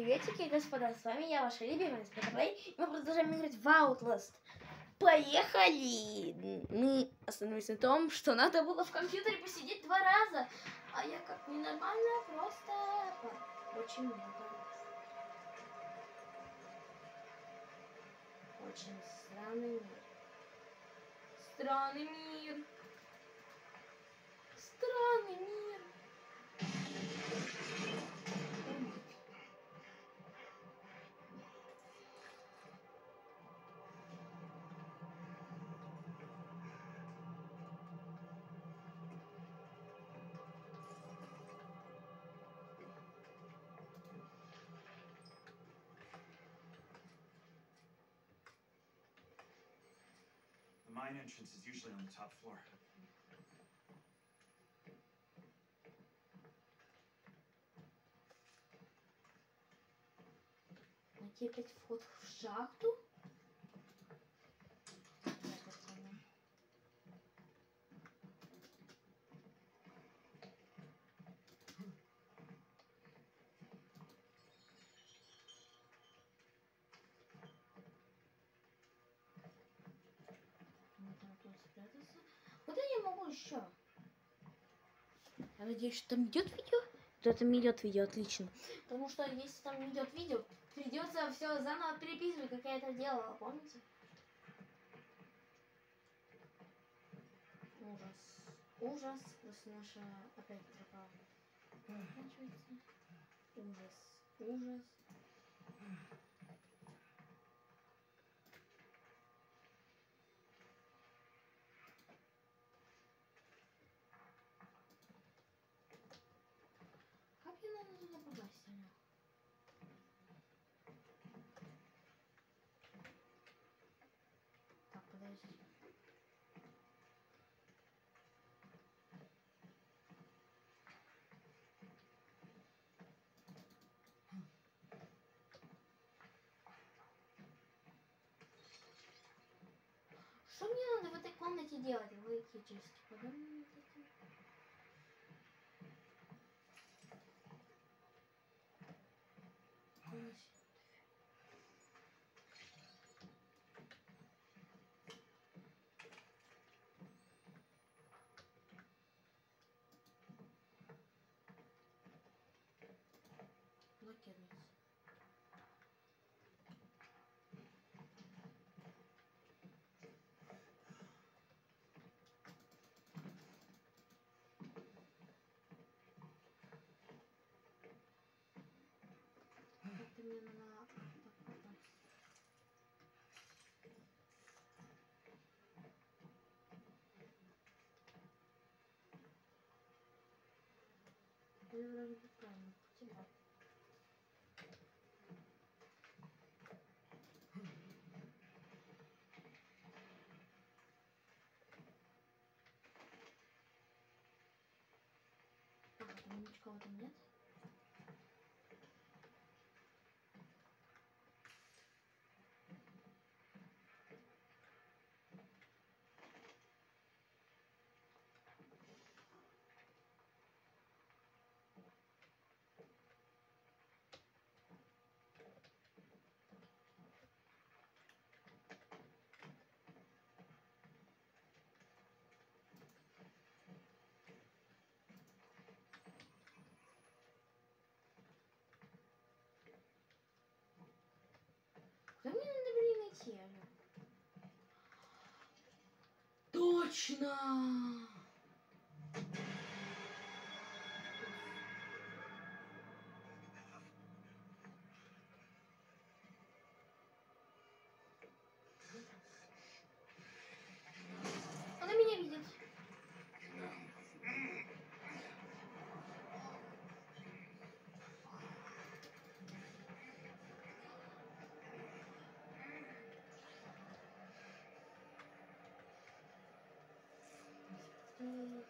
приветики, господа, с вами я, ваша любимая Спотоблей, и мы продолжаем играть в Outlast. Поехали! Мы остановились на том, что надо было в компьютере посидеть два раза, а я как ненормальная просто очень много раз. Очень странный мир. Странный мир. Странный мир. mine entrance is usually on the top floor. Найти опять вход в шахту? Спрятаться. Куда я могу еще? Я надеюсь, что там идет видео? Да, там идет видео, отлично. Потому что если там не идет видео, придется все заново переписывать, как я это делала, помните? Ужас. Ужас. Просто наша опять пропала. Заканчивается. Ужас. Ужас. Как мне надо туда попасть, Аня? Так, подожди. Что мне надо в этой комнате делать? Логически. Подумай над Как-то мне надо так попасть. Я вроде бы правильно потерял. Ага, там никого там нет. Куда мне надо, блин, идти, Аня? Точно! М.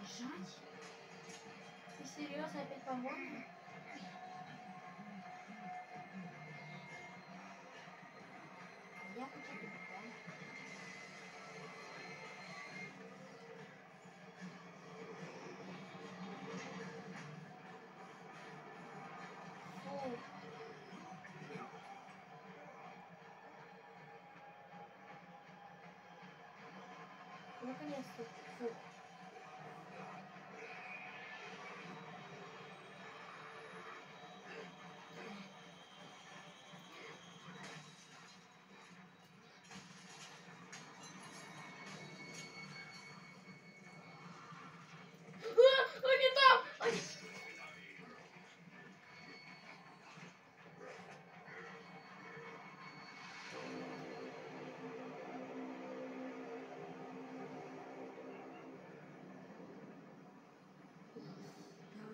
Бежать? серьезно опять погоня? Наконец-то. Фу. А,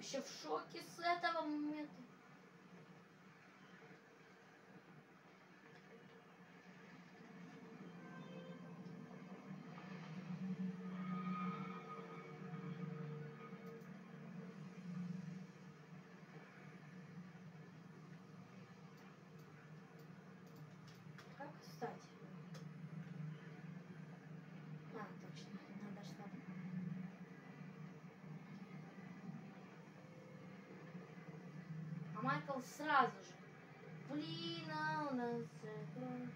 Вообще в шоке с этого момента. А Майкл сразу же. Блин, а у нас э, крови.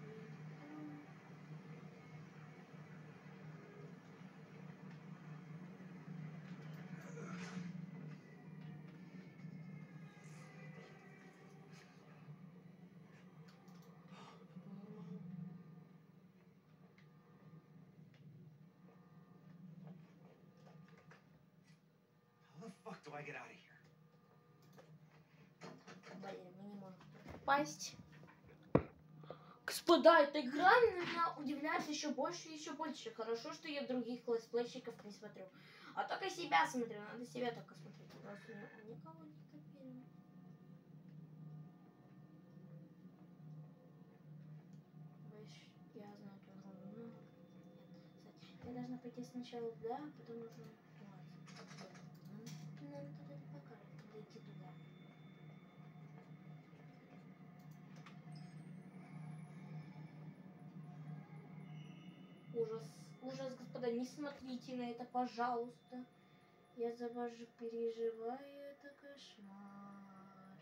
How the fuck do I get out of here? Попасть. Господа, эта игра меня удивляет еще больше и еще больше. Хорошо, что я других летсплейщиков не смотрю. А только себя смотрю. Надо себя только смотреть. Просто ни- никого не копирую. Я знаю кстати, я должна пойти сначала туда, а потом нужно... господа, не смотрите на это, пожалуйста. Я за вас же переживаю, это кошмар.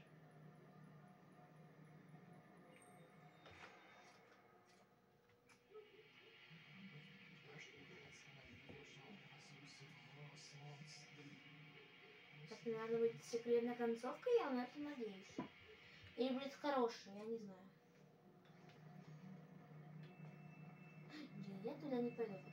Так, наверное, будет секретная концовка, я на это надеюсь. Или будет хорошая, я не знаю. Я туда не пойду,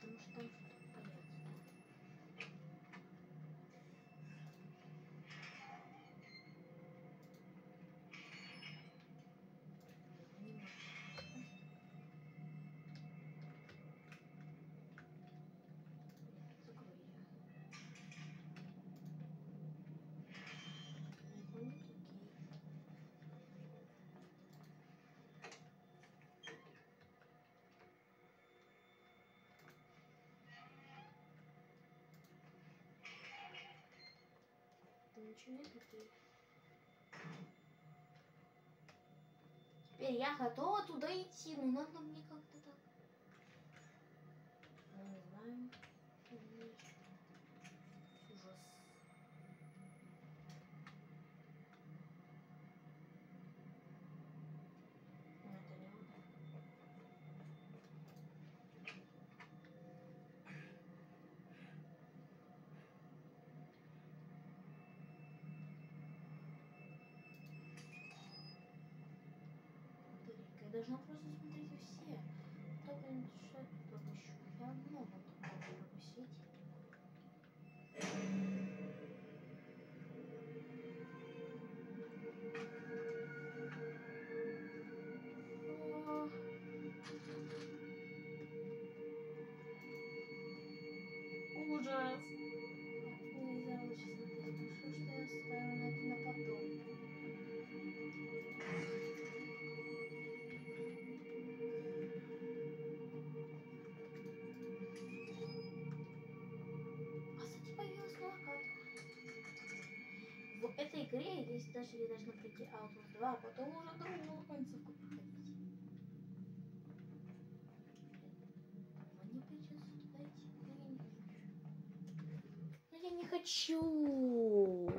Там ничего нет, окей. Теперь я готова туда идти, но надо мне как-то так. Ну, не знаю. Ужас. Ну, это не он. Батарейка. Я должна просто смотреть все. Только что пропущу. Я много могу пропустить. Ужас. Я должна пройти Outlast 2, а потом уже другую концовку проходить. Мне придется туда идти, но я не хочу. Но я не хочу,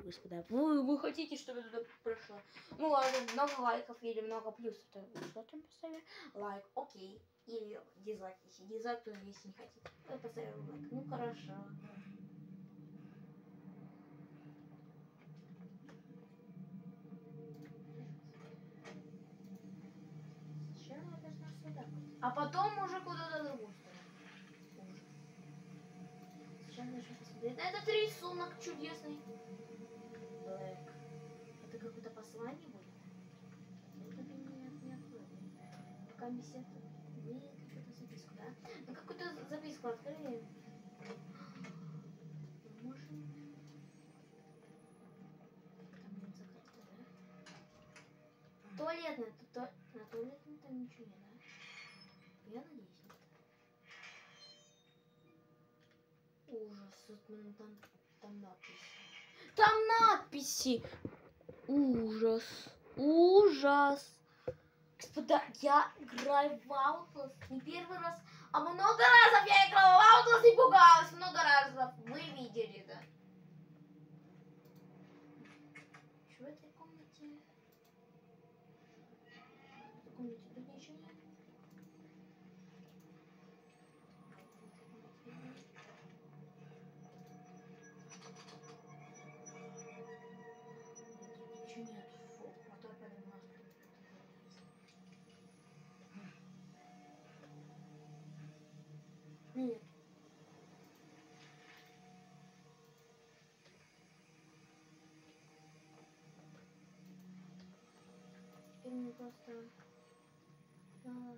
господа. Вы, вы хотите, чтобы я туда прошла? Ну ладно, много лайков или много плюсов. То что там поставили? Лайк, окей. Или дизлайк, если дизлайк, то если не хотите. Я поставил лайк. Ну хорошо. Зачем я должна сюда пойти? А потом уже куда-то другую сторону. Я должна посмотреть этот рисунок чудесный? Блэк. Это какое-то послание будет? Это для меня не открою. Пока беседа. Нет, какую-то записку, да? Ну какую-то записку открыли. Можем. Там нет закрыто, да? Туалетная, тут то... на туалетной там ничего нет, да? Я надеюсь, нет. Ужас, тут м, там, там надписи. Там надписи! Ужас, ужас. Господа, я играю в Outlast не первый раз, а много разов я играла в Outlast и пугалась. Много разов. Вы видели, да? Что в этой комнате? В этой комнате тут ничего нет. Теперь мне просто... а,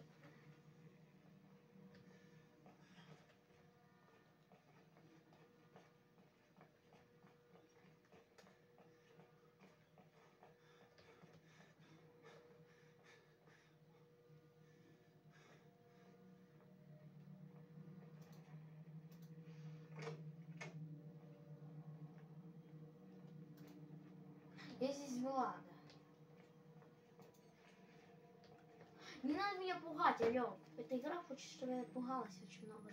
Я здесь была, да. Не надо меня пугать, алло. Эта игра хочет, чтобы я пугалась очень много.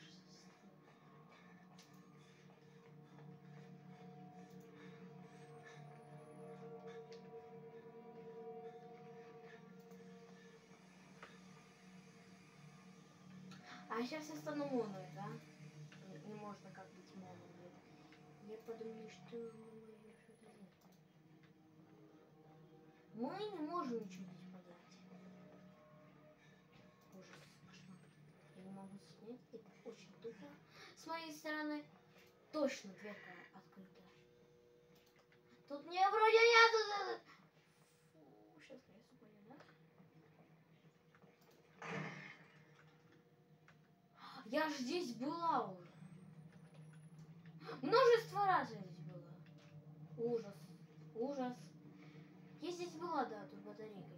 А сейчас я стану моной, да? Не, можно как быть моной. Я подумаю, что. Мы не можем ничего не могу снять. Это очень тупо. С моей стороны точно дверка открыта. Тут мне вроде нету. Фу, сейчас грязь упадет, да? Я ж здесь была уже. Множество раз я здесь была. Ужас. Ужас. Я здесь была, да, тут батарейка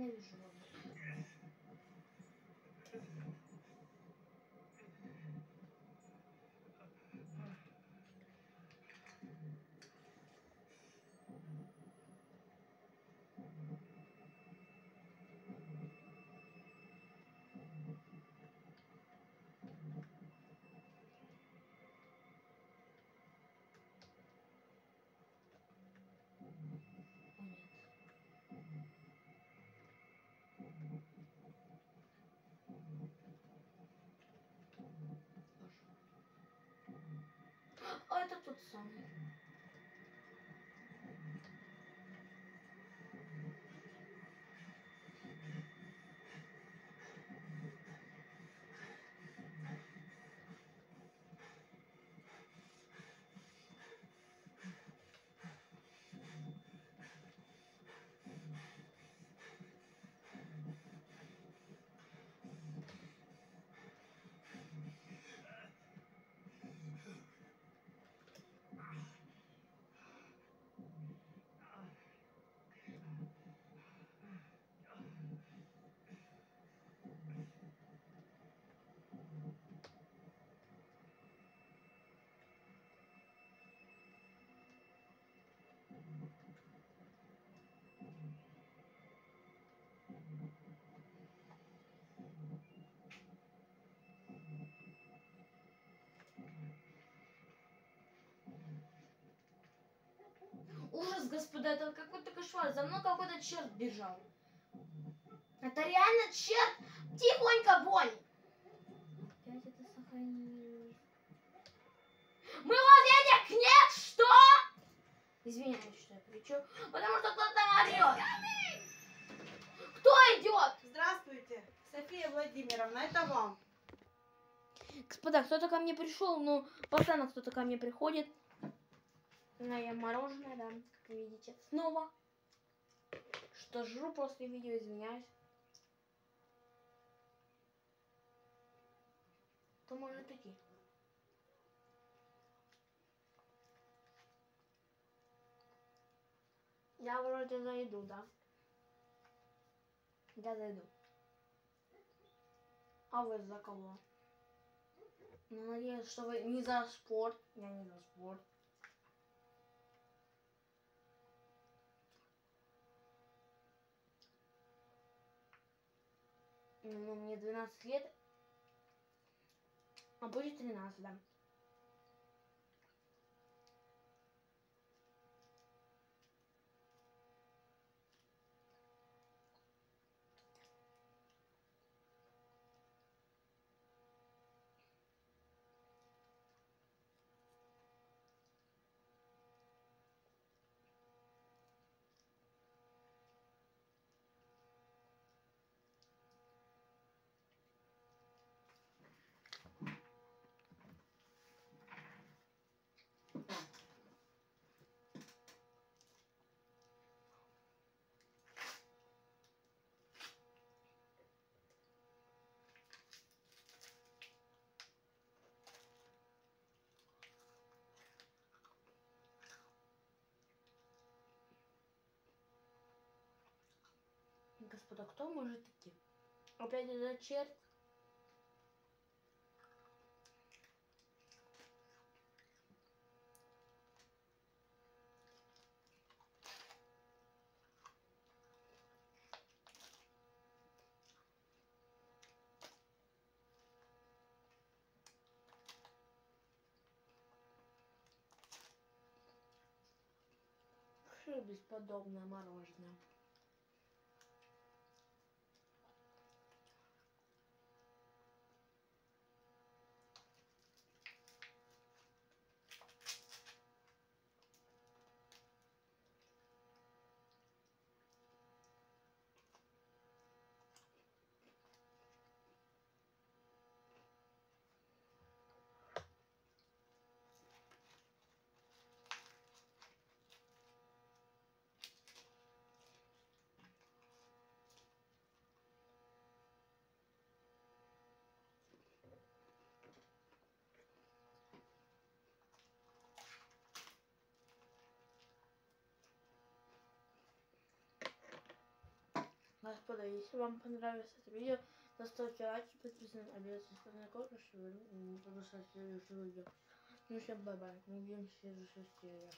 Ненавижу его. О, нет. А это самый. господа, это какой-то кошмар. За мной какой-то черт бежал. Это реально черт! Тихонько, вонь! Опять это сохранилось. Моего денег нет, что? Извиняюсь, что я кричу, потому что кто-то орет. Кто идет? Здравствуйте, София Владимировна, это вам. Господа, кто-то ко мне пришел, ну, постоянно кто-то ко мне приходит. На я мороженое, да, вы видите. Снова. Что жру после видео, извиняюсь. Кто может идти? Я вроде зайду, да? Я зайду. А вы за кого? Ну, надеюсь, что вы не за спорт. Я не за спорт. Ну, мне 12 лет. А будет 13, да. Господа, кто может идти? Опять этот черт? Бесподобное мороженое. Господа, если вам понравилось это видео, то ставьте лайки, подписывайтесь, обязательно на колокольчик, чтобы не пропускать следующее видео. Ну всем bye-bye, увидимся в следующих сериях.